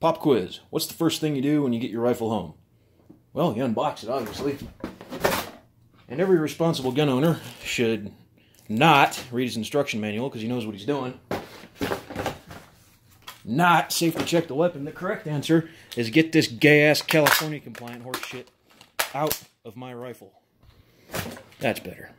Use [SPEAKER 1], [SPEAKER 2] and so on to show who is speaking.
[SPEAKER 1] Pop quiz. What's the first thing you do when you get your rifle home? Well, you unbox it, obviously. And every responsible gun owner should not read his instruction manual because he knows what he's doing. Not safely check the weapon. The correct answer is get this gay ass California compliant horse shit out of my rifle. That's better.